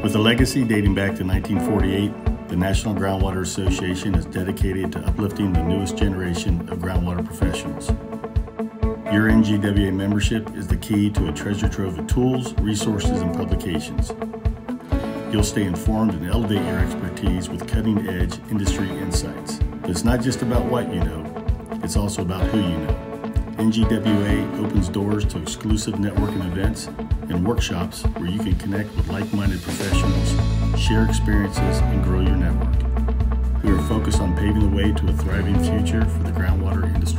With a legacy dating back to 1948, the National Ground Water Association is dedicated to uplifting the newest generation of groundwater professionals. Your NGWA membership is the key to a treasure trove of tools, resources, and publications. You'll stay informed and elevate your expertise with cutting edge industry insights. But it's not just about what you know, it's also about who you know. NGWA opens doors to exclusive networking events and workshops where you can connect with like minded professionals, share experiences, and grow your network. We are focused on paving the way to a thriving future for the groundwater industry.